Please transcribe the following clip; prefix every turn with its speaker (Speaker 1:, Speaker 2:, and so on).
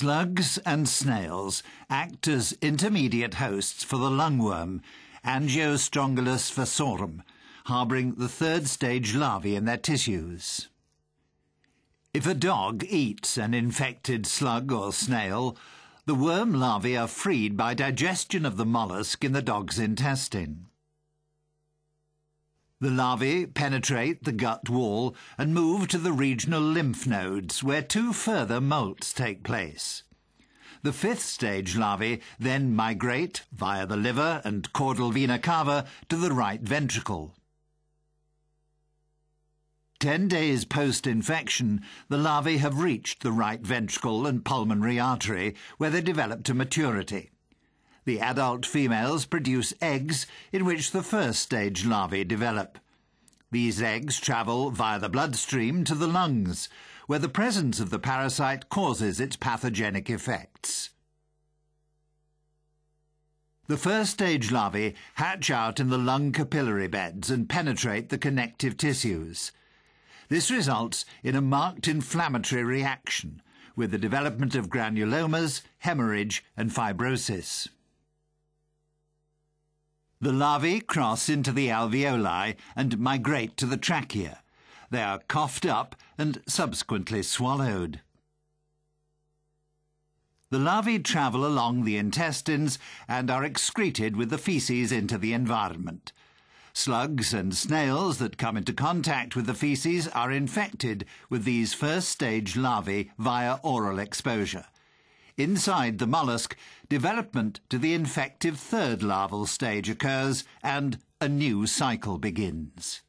Speaker 1: Slugs and snails act as intermediate hosts for the lungworm, Angiostrongylus vasorum, harbouring the third stage larvae in their tissues. If a dog eats an infected slug or snail, the worm larvae are freed by digestion of the mollusk in the dog's intestine. The larvae penetrate the gut wall and move to the regional lymph nodes, where two further molts take place. The fifth stage larvae then migrate via the liver and caudal vena cava to the right ventricle. Ten days post-infection, the larvae have reached the right ventricle and pulmonary artery, where they develop to maturity. The adult females produce eggs in which the first stage larvae develop. These eggs travel via the bloodstream to the lungs, where the presence of the parasite causes its pathogenic effects. The first stage larvae hatch out in the lung capillary beds and penetrate the connective tissues. This results in a marked inflammatory reaction, with the development of granulomas, hemorrhage and fibrosis. The larvae cross into the alveoli and migrate to the trachea. They are coughed up and subsequently swallowed. The larvae travel along the intestines and are excreted with the feces into the environment. Slugs and snails that come into contact with the feces are infected with these first stage larvae via oral exposure. Inside the mollusk, development to the infective third larval stage occurs and a new cycle begins.